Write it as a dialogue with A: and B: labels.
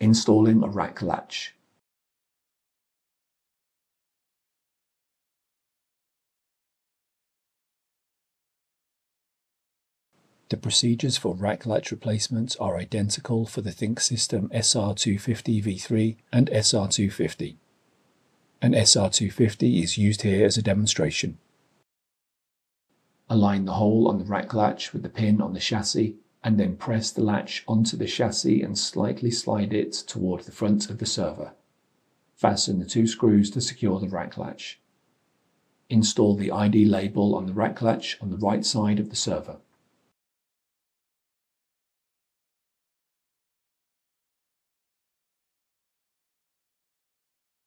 A: Installing a rack latch. The procedures for rack latch replacements are identical for the ThinkSystem SR250 V3 and SR250. An SR250 is used here as a demonstration. Align the hole on the rack latch with the pin on the chassis and then press the latch onto the chassis and slightly slide it toward the front of the server. Fasten the two screws to secure the rack latch. Install the ID label on the rack latch on the right side of the server.